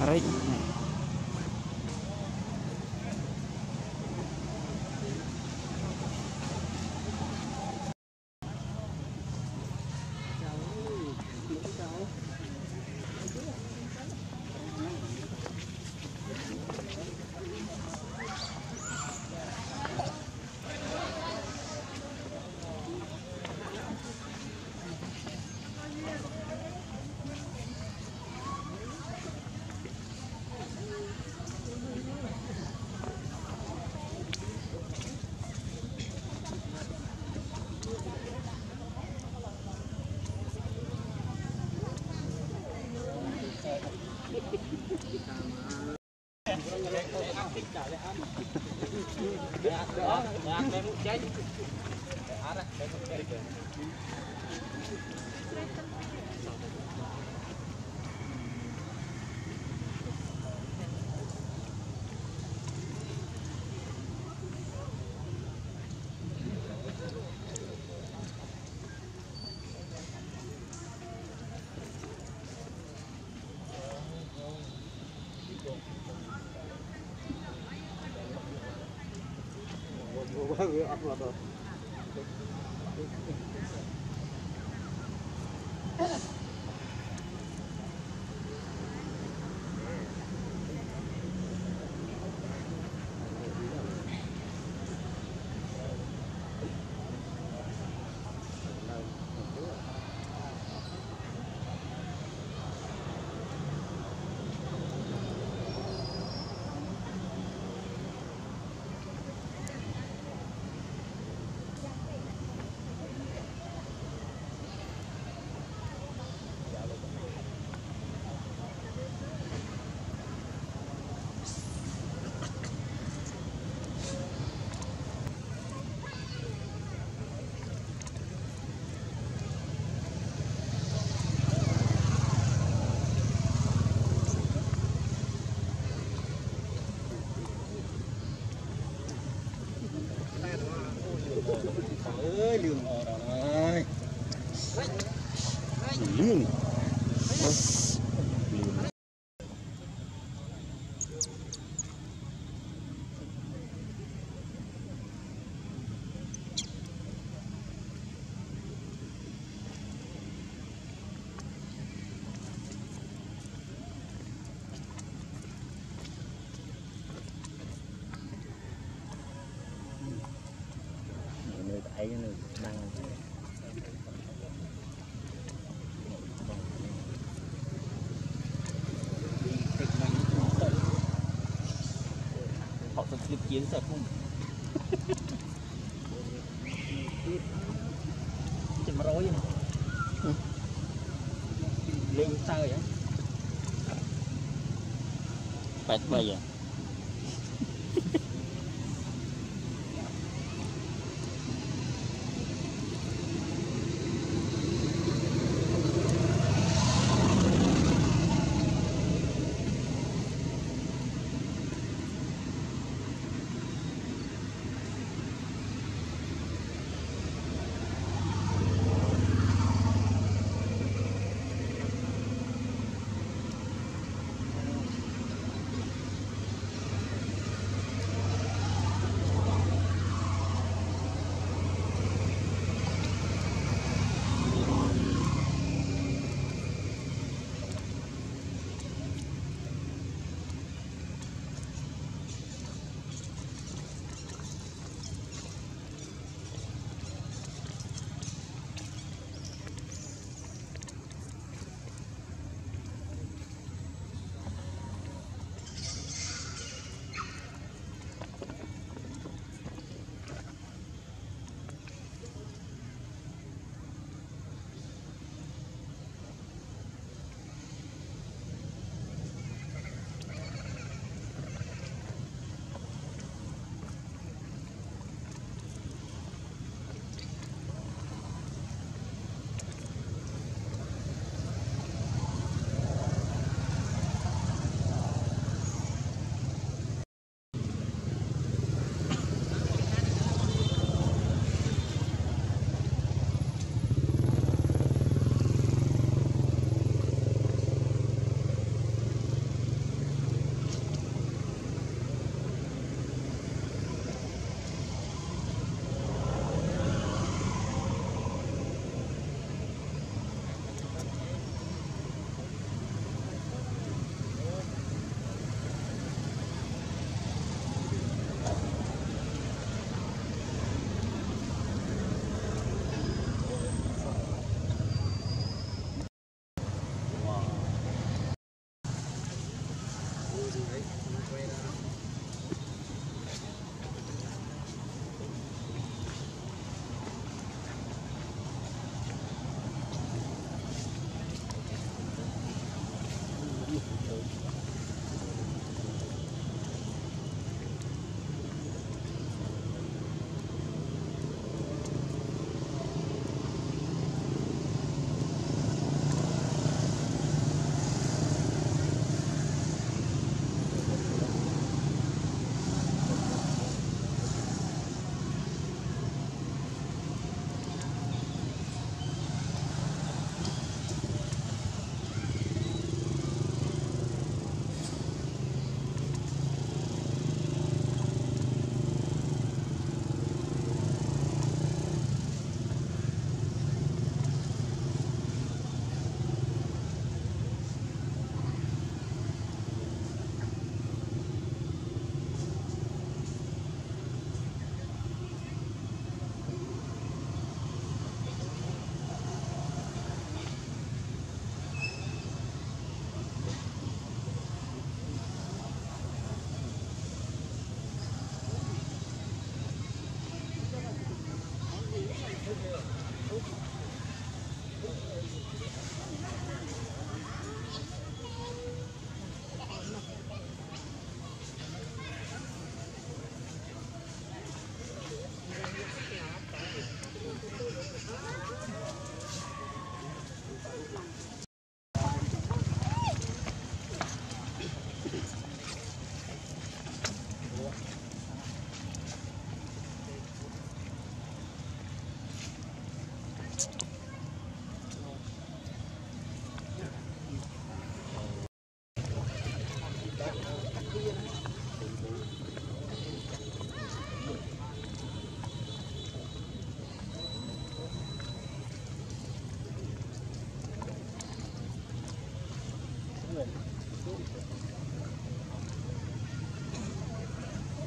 Alright. Thank you. apa tuh? Olha! Que lindo! ទៅស្លឹកជាងសោះគុំចម្រយលេងសើអីបែបបីហ៎